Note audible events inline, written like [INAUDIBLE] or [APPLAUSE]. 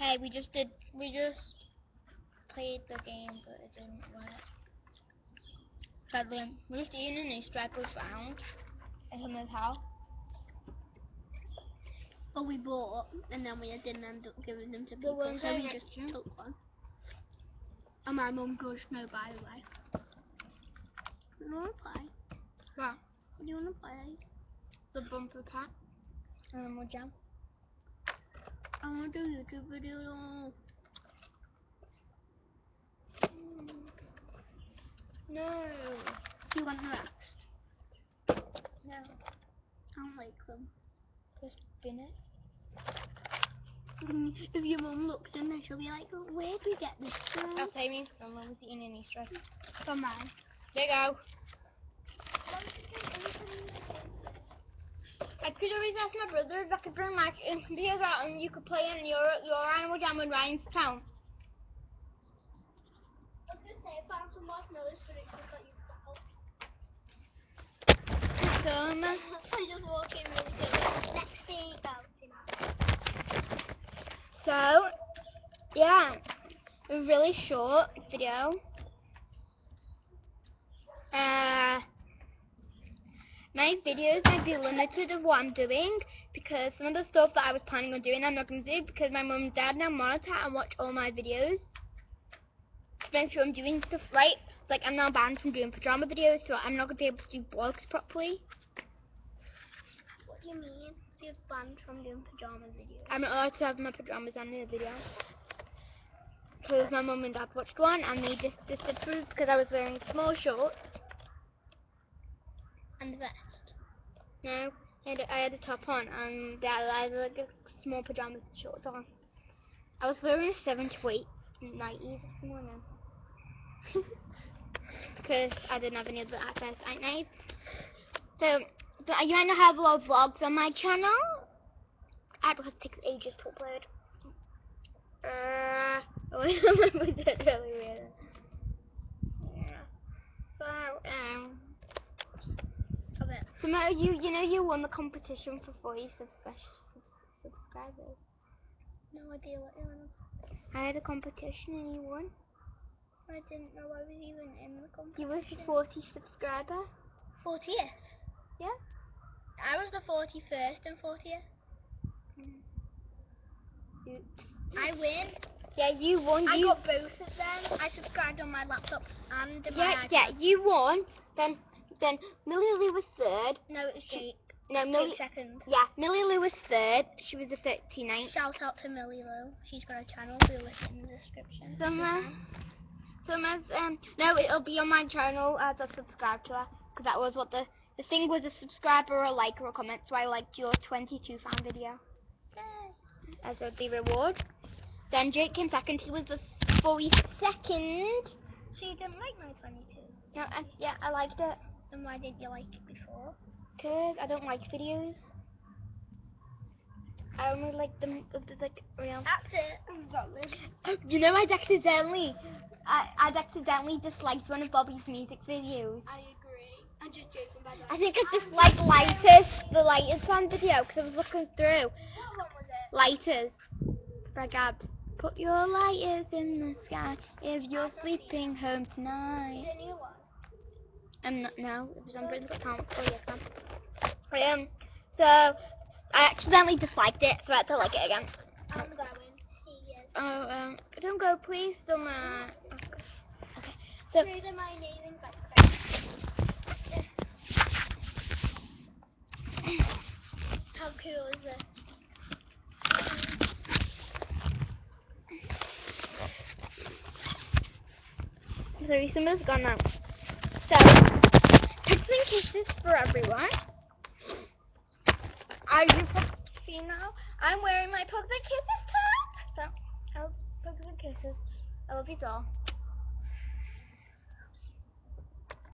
Hey, we just did. We just played the game, but it didn't work. Sadly, we're just eating Easter egg we found in someone's house. Or we bought, and then we didn't end up giving them to people, ones so we just to? took one. And my mum goes, no, by the way. You want to play? What? What do you want to play? The bumper pack. And then we'll jump. I want to do YouTube video. No. Do you want the rest? No. I don't like them. Just spin it. Mm, If your mum looks in there, she'll be like, "Oh, where did we get this from? Play me from was eating an Easter egg. From mine. There you go. I could always ask my brother if I could bring my videos out and you could play in your your Animal Jam with Ryan's town. I was to say, I found some marshmallows, but it's just you So, [LAUGHS] I just walk in really good. Thing about so yeah, a really short video. Uh, my videos might be limited of what I'm doing because some of the stuff that I was planning on doing I'm not going to do because my mum and dad now monitor and watch all my videos to make sure I'm doing stuff right. Like I'm now banned from doing pajama videos so I'm not going to be able to do vlogs properly. What do you mean? You're banned from doing pajama videos. I'm not allowed to have my pajamas on in the video. Because my mum and dad watched one and they just disapproved because I was wearing small shorts. And vest. No, I had, I had a top on and I had like a small pajamas and shorts on. I was wearing a 7 to 8 nighties this morning. [LAUGHS] Because I didn't have any other access at night. So, but you might not have a lot of vlogs on my channel. Ah, because it takes ages to upload. Uh, [LAUGHS] I did really weird. Yeah. So, um, Of it. So Mo, you you know you won the competition for voice of special subs- subscribers. No idea what you want. I had a competition and you won. I didn't know I was even in the competition. You were the 40 subscriber. 40th? Yeah. I was the 41st and 40th. You, mm. I win. yeah, you won. I you, got both of them. I subscribed on my laptop and my yeah, yeah, you won. Then then Millie Lou was third. No, it was Jake. No, Millie. Second. Yeah, Millie Lou was third. She was the 39th. Shout out to Millie Lou. She's got a channel. We'll link in the description. Summer. Summer's um no, it'll be on my channel as a subscribe to her because that was what the the thing was a subscriber or a like or a comment. So I liked your 22 fan video Yay. as a, the reward. Then Jake came second. He was the 42nd. So you didn't like my 22? Yeah, I, yeah, I liked it. And why didn't you like it before? Cause I don't like videos. I only like them if there's like real. That's it. You know, I'd accidentally, I, I'd accidentally disliked one of Bobby's music videos. I agree. I'm just joking by the way. I think I disliked Lighters, the Lighters fan video, because I was looking through. What one was it? Lighters. By Gabz. Put your lighters in the sky if you're sleeping home tonight. The new one. Um, no, no, it was on Britain's Got Talent. Oh, yes, ma'am. Um, so, I accidentally disliked it, so I had to like it again. I'm going. Oh, um, don't go, please, Summer. Okay. okay. So, Through the my nailing back. How cool is this? sorry, Summer's gone now. So, hugs and kisses for everyone. Are you see now? I'm wearing my Pugs and Kisses cap. So, Pugs and Kisses. I love you all.